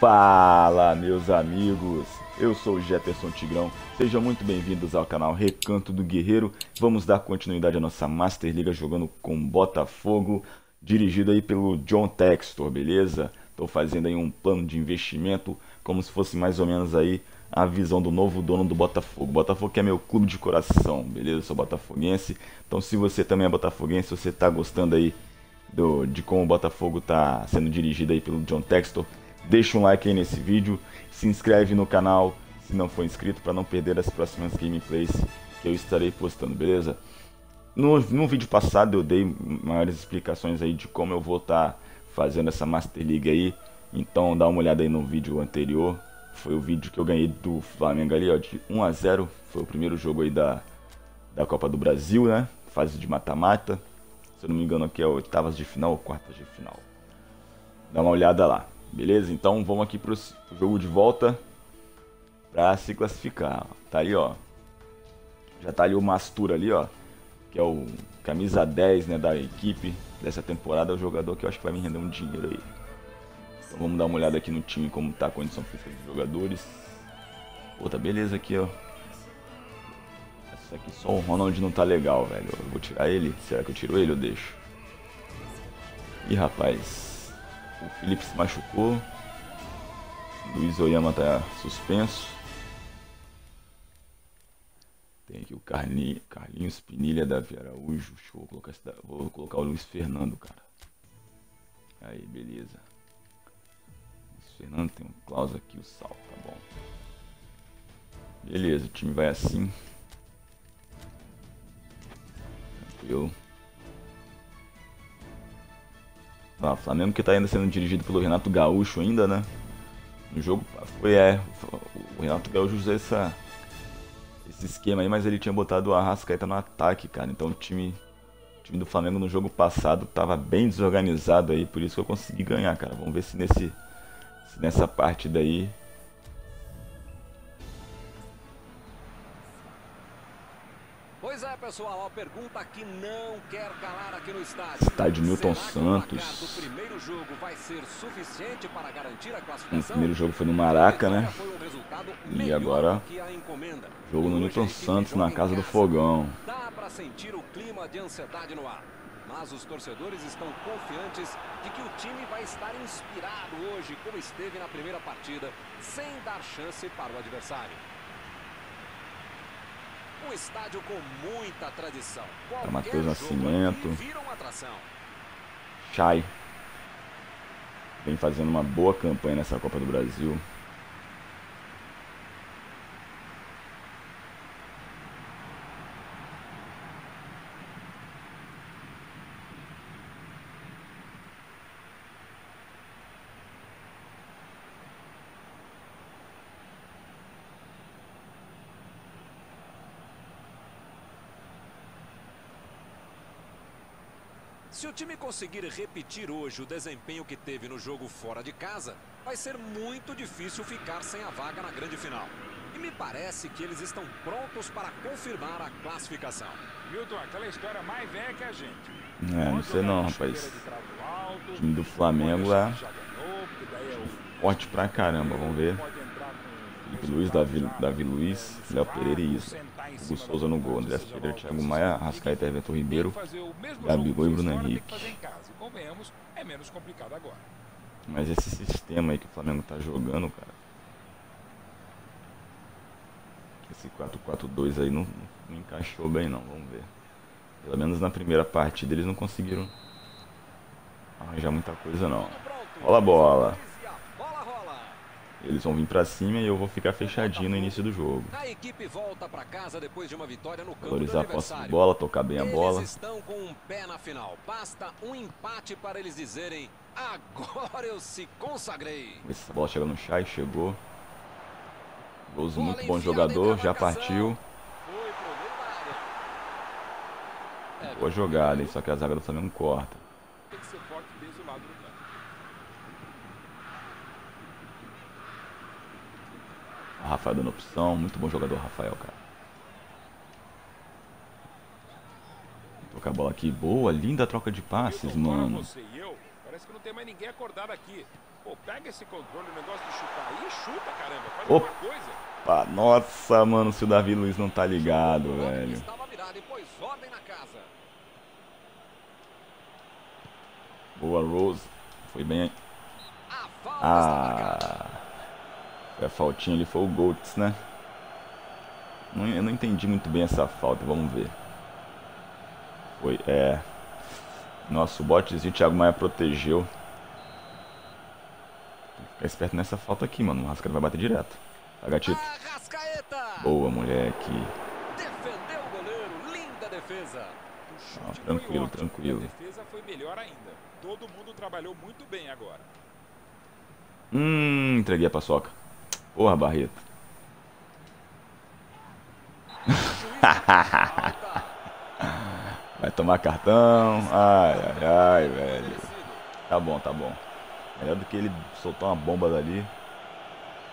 Fala, meus amigos! Eu sou o Jefferson Tigrão. Sejam muito bem-vindos ao canal Recanto do Guerreiro. Vamos dar continuidade à nossa Master Liga jogando com Botafogo, dirigido aí pelo John Textor, beleza? Estou fazendo aí um plano de investimento, como se fosse mais ou menos aí a visão do novo dono do Botafogo. Botafogo que é meu clube de coração, beleza? Eu sou botafoguense. Então, se você também é botafoguense, você está gostando aí do, de como o Botafogo está sendo dirigido aí pelo John Textor, deixa um like aí nesse vídeo, se inscreve no canal se não for inscrito para não perder as próximas gameplays que eu estarei postando, beleza? No, no vídeo passado eu dei maiores explicações aí de como eu vou estar tá fazendo essa Master League aí, então dá uma olhada aí no vídeo anterior, foi o vídeo que eu ganhei do Flamengo ali, ó, de 1 a 0 foi o primeiro jogo aí da, da Copa do Brasil, né? Fase de mata-mata. Se eu não me engano aqui é oitavas de final ou quartas de final. Dá uma olhada lá, beleza? Então vamos aqui pro, jogo de volta para se classificar. Tá aí, ó. Já tá ali o Mastura ali, ó, que é o camisa 10, né, da equipe dessa temporada, é o jogador que eu acho que vai me render um dinheiro aí. Então vamos dar uma olhada aqui no time como tá a condição física dos jogadores. Pô, tá beleza aqui, ó. Essa aqui só o Ronald não tá legal, velho. Eu vou tirar ele? Será que eu tiro ele ou deixo? Ih, rapaz. O Felipe se machucou. Luiz Oyama tá suspenso. Tem aqui o Carlinhos, Carlinhos Pinilha da Araújo. Deixa eu colocar, vou colocar o Luiz Fernando, cara. Aí, beleza. Fernando tem um Klaus aqui, o Sal, tá bom. Beleza, o time vai assim. Tranquilo. Ah, Flamengo que tá ainda sendo dirigido pelo Renato Gaúcho ainda, né? No jogo foi, é, o Renato Gaúcho usou essa, esse esquema aí, mas ele tinha botado o Arrascaeta no ataque, cara. Então o time, o time do Flamengo no jogo passado tava bem desorganizado aí, por isso que eu consegui ganhar, cara. Vamos ver se nesse nessa parte daí. É, pessoal, a pergunta que não quer calar aqui no estádio. Estádio Newton Santos. O primeiro jogo vai ser suficiente para garantir a classificação. O primeiro jogo foi no Maraca, né? Um e agora jogo no Newton Santos na casa do Fogão. Dá para sentir o clima de ansiedade no ar. Mas os torcedores estão confiantes de que o time vai estar inspirado hoje, como esteve na primeira partida, sem dar chance para o adversário. Um estádio com muita tradição. Tá Matheus Nascimento. Chay. Vem fazendo uma boa campanha nessa Copa do Brasil. Se o time conseguir repetir hoje o desempenho que teve no jogo fora de casa, vai ser muito difícil ficar sem a vaga na grande final. E me parece que eles estão prontos para confirmar a classificação. Milton, aquela história mais velha que a gente. É, não sei não, rapaz. O time do Flamengo é forte pra caramba, vamos ver. Felipe Luiz, Davi, Davi Luiz, Léo Pereira e isso. Hugo Souza no gol, André Pereira, Thiago Maia, Rascaeta, Everton Ribeiro, Gabigol e Bruno Henrique. Mas esse sistema aí que o Flamengo tá jogando, cara. Esse 4-4-2 aí não, não encaixou bem não, vamos ver. Pelo menos na primeira partida eles não conseguiram arranjar muita coisa não. Rola a bola. Eles vão vir para cima e eu vou ficar fechadinho no início do jogo. A equipe volta para casa depois de uma vitória no campo Valorizar a posse de bola, tocar bem a bola. Eles estão com um pé na final. Basta um empate para eles dizerem: "Agora eu se consagrei". Essa bola chega no chai, chegou. Gols muito bom jogador, já partiu. Boa jogada, hein? Só que a zaga do Flamengo corta. Rafael dando opção. Muito bom jogador, Rafael, cara. Tocar a bola aqui. Boa, linda troca de passes, mano. Pô, pega esse controle, o negócio de chutar aí chuta, caramba. Faz Opa. coisa. Nossa, mano, se o Davi Luiz não tá ligado, O velho. Virado. Boa, Rose. Foi bem. Ah. A faltinha ali, foi o Goltz, né? Não- eu não entendi muito bem essa falta, vamos ver. Foi, é. Nossa, o botezinho, o Thiago Maia protegeu. Tem que ficar esperto nessa falta aqui, mano. O Rascaeta vai bater direto. Tá, gatito? Boa, moleque. Defendeu o goleiro. Linda defesa. Ah, tranquilo, tranquilo. A defesa foi melhor ainda. Todo mundo trabalhou muito bem agora. Hum, entreguei a paçoca. Porra, Barreto. Vai tomar cartão. Ai, ai, ai, velho. Tá bom, tá bom. Melhor do que ele soltar uma bomba dali.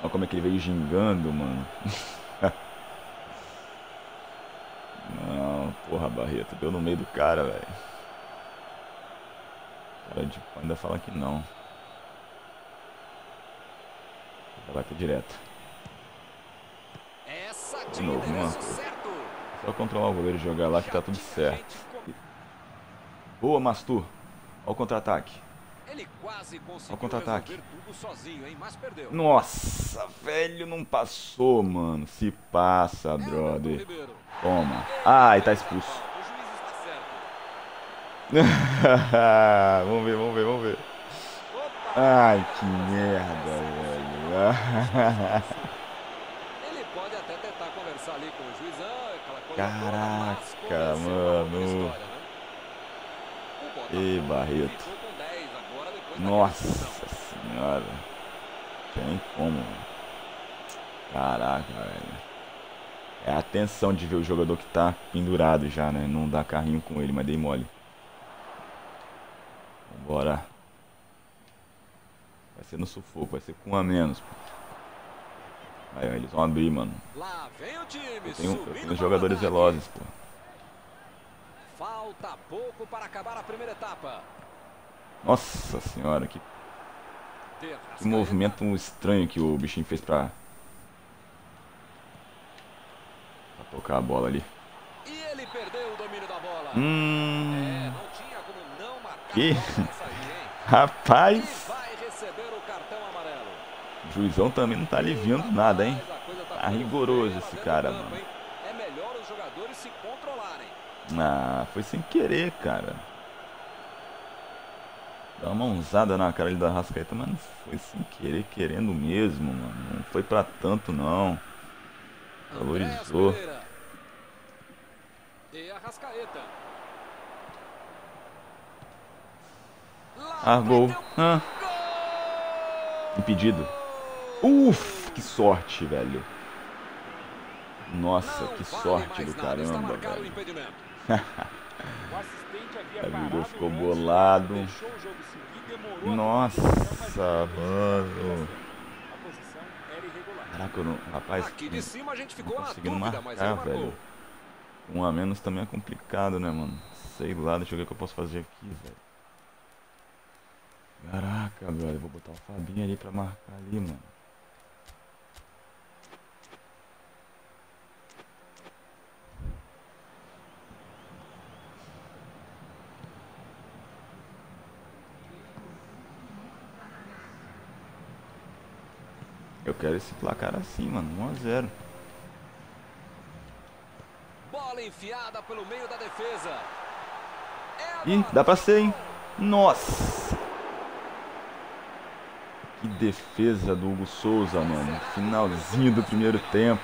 Olha como é que ele veio gingando, mano. Não, porra, Barreto. Deu no meio do cara, velho. Cara de ainda fala que não. Vai bater direto. De novo, endereço mano. Só controlar o goleiro e jogar lá que tá tudo certo. Boa, Mastur. Olha o contra-ataque. Quase conseguiu contra-ataque. Nossa, velho, não passou, mano. Se passa, brother. Toma. Ai, tá expulso. O vamos ver, vamos ver, vamos ver. Ai, que merda, velho. Ele pode até tentar conversar ali com o juizão, aquela coisa Caraca, mano. história, né? Ih, Barreto. ficou com 10 agora depois da Nossa senhora. Tem como. Caraca, velho. É a tensão de ver o jogador que tá pendurado já, né? Não dá carrinho com ele, mas dei mole. Vambora. Vai ser no sufoco, vai ser com um a menos. Aí, ó, eles vão abrir, mano. Lá vem o time, Eu tenho, eu tenho jogadores velozes, pô. Falta pouco para acabar a primeira etapa. Nossa senhora, que, que movimento estranho que o bichinho fez pra... Pra tocar a bola ali. E ele perdeu o domínio da bola. É, Hum... não tinha como não marcar Que? Rapaz, vai receber o cartão amarelo. o juizão também não tá aliviando nada, hein? Tá rigoroso esse cara, mano. É melhor os jogadores se controlarem. Ah, foi sem querer, cara. Dá uma mãozada na cara ali da Rascaeta, mas não foi sem querer, querendo mesmo, mano. Não foi pra tanto, não. Valorizou. E a Rascaeta. Ah, gol. Ah, impedido. Uf, que sorte, velho. Nossa, Não que sorte do caramba, velho. impedimento. O assistente havia Davi parado Gol ficou bolado. Nossa, mano. Caraca, eu não, rapaz, Aqui de cima a gente não ficou na conseguindo dúvida, marcar, velho. Um a menos também é complicado, né, mano? Sei lá, deixa eu ver o que eu posso fazer aqui, velho. Caraca, velho, vou botar o Fabinho ali pra marcar ali, mano. Quero esse placar assim, mano, 1 a 0. Bola enfiada pelo meio da defesa. É Ih, dá pra ser, hein? Nossa! Que defesa do Hugo Souza, mano. Finalzinho do primeiro tempo.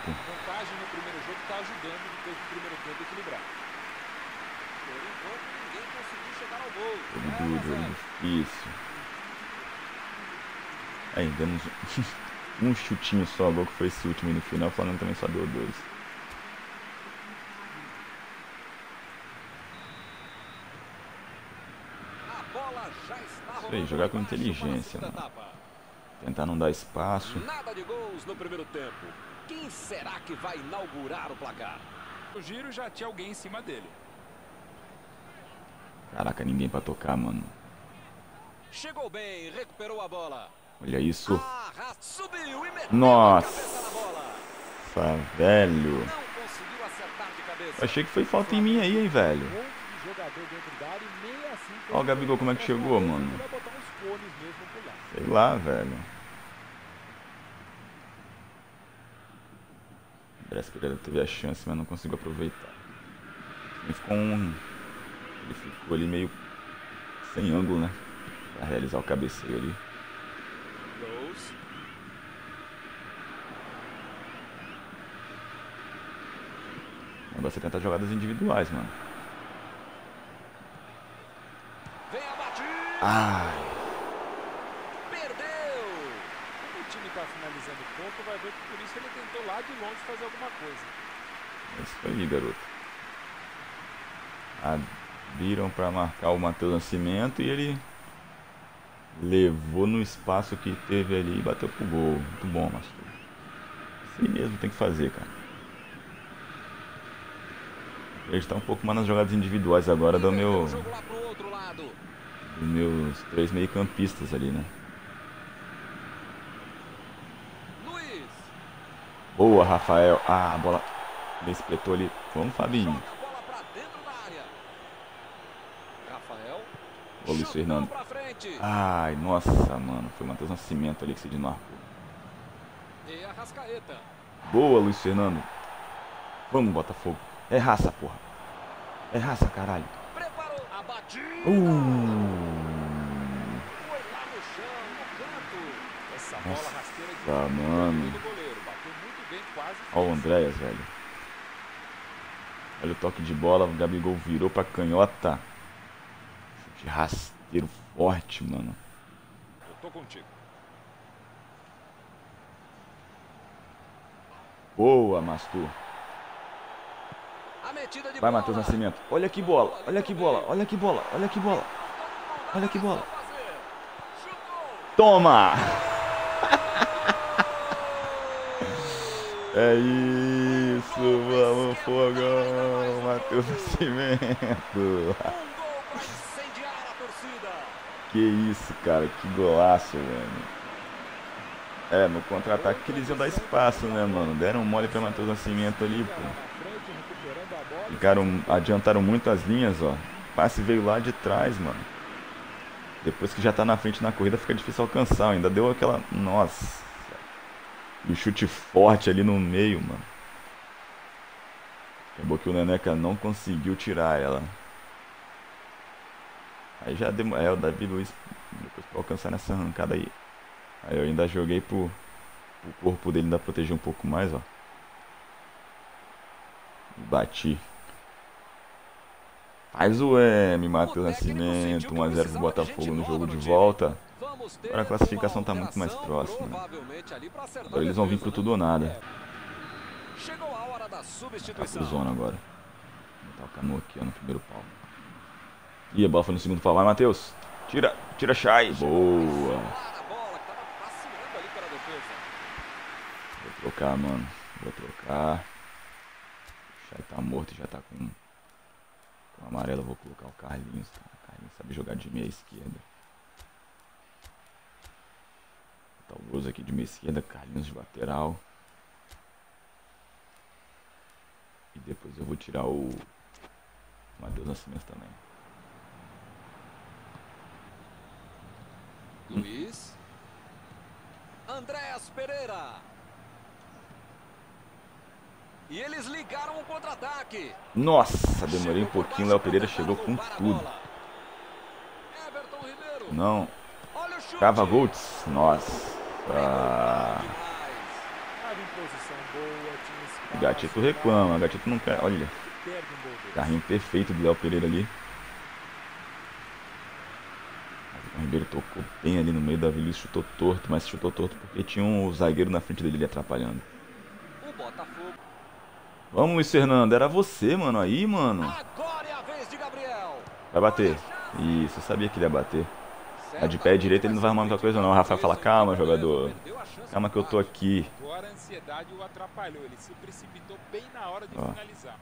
Primeiro jogo duro, jogo difícil. Aí, demos um chutinho só, gol que foi esse último aí no final. O Flamengo também só deu dois. A bola já está Isso aí, jogar com para inteligência, mano. Tentar não dar espaço. Nada de gols no primeiro tempo. Quem será que vai inaugurar o placar? O giro já tinha alguém em cima dele. Caraca, ninguém pra tocar, mano. Chegou bem, recuperou a bola. Olha isso. Nossa. velho. Achei que foi falta em mim aí, hein, velho. Assim... Ó o Gabigol como é que chegou, mano. Sei lá, velho. Parece que ele teve a chance, mas não conseguiu aproveitar. Ele ficou um. Ele ficou ali meio sem ângulo, né? Pra realizar o cabeceio ali. É tentar jogadas individuais, mano. Vem a batida. Ai, Perdeu. Como o time tá finalizando pouco, vai ver que por isso ele tentou lá de longe fazer alguma coisa. é isso aí, garoto. Abriram pra marcar o Matheus Nascimento e ele levou no espaço que teve ali e bateu pro gol. Muito bom, Mastur. Assim mesmo tem que fazer, cara. Ele está um pouco mais nas jogadas individuais agora do meu, dos meus três meio-campistas ali, né? Luiz. Boa, Rafael. Ah, a bola me espetou ali. Vamos, Fabinho. Ô, Luiz Fernando. Ai, nossa, mano. Foi o Matheus Nascimento ali que se desmarcou. Boa, Luiz Fernando. Vamos, Botafogo. É raça, porra. É raça, caralho. Uh. Nossa, tá, mano. Ó o. Andréas, velho. Olha o toque de bola. O Gabigol virou pra canhota. Chute rasteiro forte, mano. Eu tô contigo. Boa, Mastur. Vai. Matheus Nascimento. Olha que bola. Olha que bola. Olha que bola. Olha que bola. Olha que bola. Toma! É isso, vamos, fogão, Matheus Nascimento. Que isso, cara, que golaço, velho. É, no contra-ataque que eles iam dar espaço, né, mano? Deram mole pra Matheus Nascimento ali, pô. Ficaram, adiantaram muito as linhas, ó. O passe veio lá de trás, mano. Depois que já tá na frente na corrida, fica difícil alcançar. Ainda deu aquela. Nossa. E o chute forte ali no meio, mano. Acabou que o Neneca não conseguiu tirar ela. Aí já deu. É, o Davi Luiz. Depois pra alcançar nessa arrancada aí. Aí eu ainda joguei pro. Corpo dele ainda proteger um pouco mais, ó. Bati. Faz o M, Matheus Nascimento, 1x0 pro Botafogo no jogo de volta. Agora a classificação tá muito mais próxima, né? Agora eles vão vir pro tudo ou nada. Chegou a hora da Tá pro zona agora. Vou botar o cano aqui, ó, no primeiro pau. Ih, a bola foi no segundo pau. Vai, Matheus. Tira, tira, Chay. Boa. Para a bola que tava vacilando ali pela defesa. Vou trocar, mano. Vou trocar. Chay tá morto já tá com, com amarelo. Vou colocar o Carlinhos. Cara. O Carlinhos sabe jogar de meia esquerda. Botar o aqui de meia esquerda. Carlinhos de lateral. E depois eu vou tirar o Matheus Nascimento também. Luiz. Andréas Pereira. E eles ligaram o contra-ataque. Nossa, demorei um pouquinho. Léo Pereira chegou com tudo. Não. Cava Golds. Nossa. Gatito reclama. O Gatito não quer. Olha, carrinho perfeito do Léo Pereira ali. O Ribeiro tocou bem ali no meio. Davi Luiz chutou torto, mas chutou torto porque tinha um zagueiro na frente dele ali atrapalhando. Vamos, Luiz Fernando. Era você, mano. Aí, mano. É a. Vai bater. Isso, eu sabia que ele ia bater. Tá de pé direito, ele não vai arrumar muita coisa, não. O Rafael fala: calma, jogador. A Calma que eu tô aqui. Agora a ansiedade o atrapalhou. Ele se precipitou bem na hora de Ó. finalizar.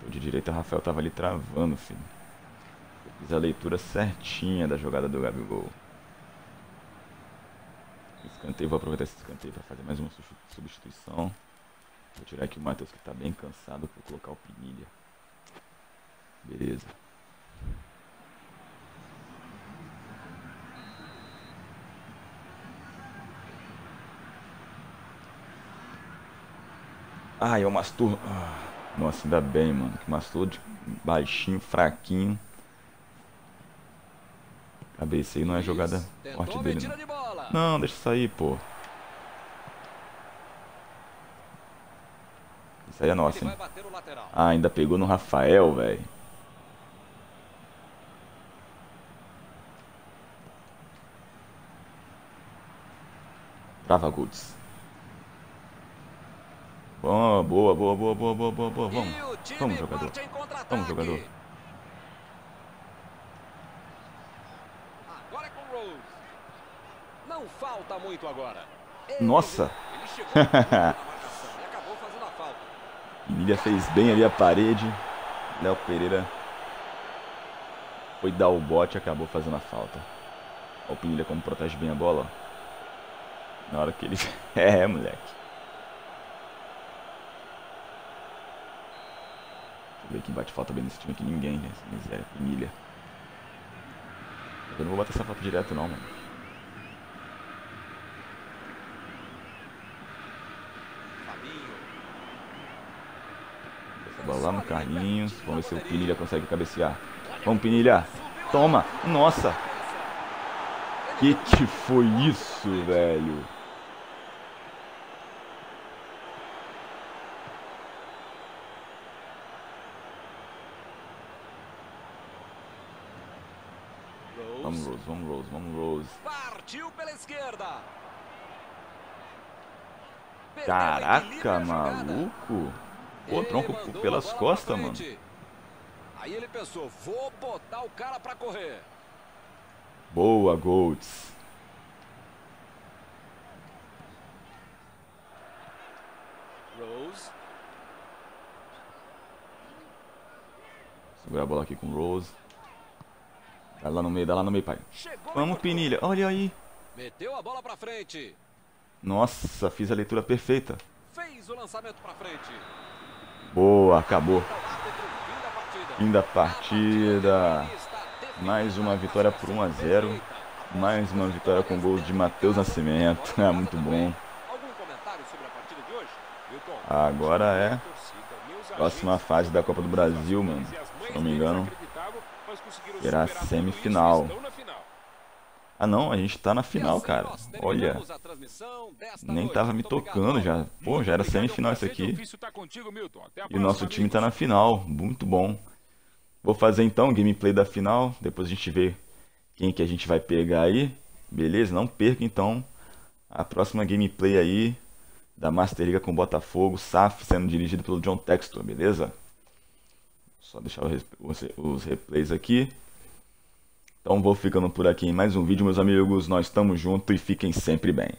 Tô de direita, o Rafael tava ali travando, filho. Fiz a leitura certinha da jogada do Gabigol. Escanteio, vou aproveitar esse escanteio para fazer mais uma substituição. Vou tirar aqui o Matheus que está bem cansado para colocar o Pinilha. Beleza. Ai, é o Mastur. Ah, nossa, ainda bem, mano. Que Mastur de baixinho, fraquinho. Cabeça aí não é jogada forte dele. Não. não, deixa sair, pô. Isso aí é nossa, hein? Ah, ainda pegou no Rafael, velho. Trava Goods. Boa, boa, boa, boa, boa, boa, boa, boa. Vamos. Vamos, jogador. Vamos, jogador. Agora é com Rose. Não falta muito agora. Nossa. Ele chegou e acabou fazendo a falta. Emília fez bem ali a parede. Léo Pereira foi dar o bote e acabou fazendo a falta. Olha o Pinilha como protege bem a bola. Na hora que ele... é, moleque. ver quem bate falta bem nesse time aqui. Ninguém, né? Essa miséria. Emília. Eu não vou bater essa falta direto não, mano. Essa bola lá no Carlinhos. Vamos ver se o Pinilha consegue cabecear. Vamos, Pinilha. Toma. Nossa. Que que foi isso, velho? Vamos, Rose, vamos, Rose, vamos, Rose. Partiu pela esquerda. Caraca, maluco. Pô, tronco pelas costas, mano. Aí ele pensou, vou botar o cara pra correr. Boa, Golds. Rose. Segurar a bola aqui com Rose. Dá lá no meio, dá lá no meio, pai. Vamos, Pinilha. Olha aí. Meteu a bola pra frente. Nossa, fiz a leitura perfeita. Fez o lançamento pra frente. Boa, acabou. Fim da partida. Mais uma vitória por 1 a 0. Mais uma vitória com gols de Matheus Nascimento. É muito bom. Agora é próxima fase da Copa do Brasil, mano. Se não me engano. Será semifinal. Ah não, a gente tá na final, cara. Olha. Nem tava me tocando já. Pô, já era semifinal isso aqui. E o nosso time tá na final. Muito bom. Vou fazer então o gameplay da final. Depois a gente vê quem que a gente vai pegar aí. Beleza? Não perca então a próxima gameplay aí da Master Liga com Botafogo. SAF sendo dirigido pelo John Textor, beleza? Só deixar os replays aqui. Então vou ficando por aqui em mais um vídeo, meus amigos. Nós estamos juntos e fiquem sempre bem.